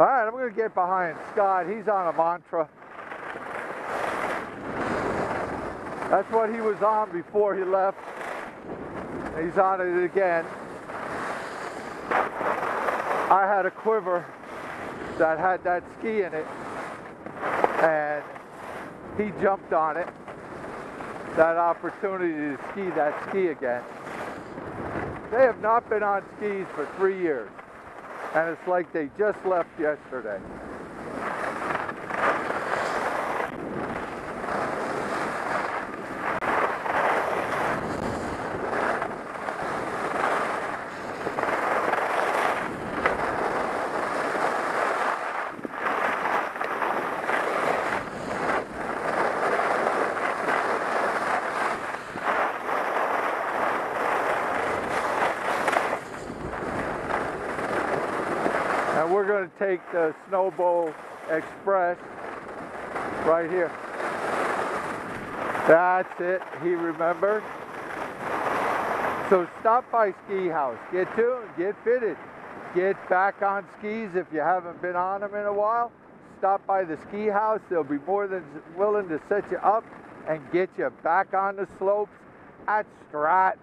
All right, I'm going to get behind Scott. He's on a mantra. That's what he was on before he left. He's on it again. I had a quiver that had that ski in it, and he jumped on it. That opportunity to ski that ski again. They have not been on skis for three years, and it's like they just left yesterday. We're going to take the Snowbowl Express right here. That's it. He remembered. So stop by Ski Haus. Get tuned. Get fitted. Get back on skis if you haven't been on them in a while. Stop by the Ski Haus. They'll be more than willing to set you up and get you back on the slopes at Stratton.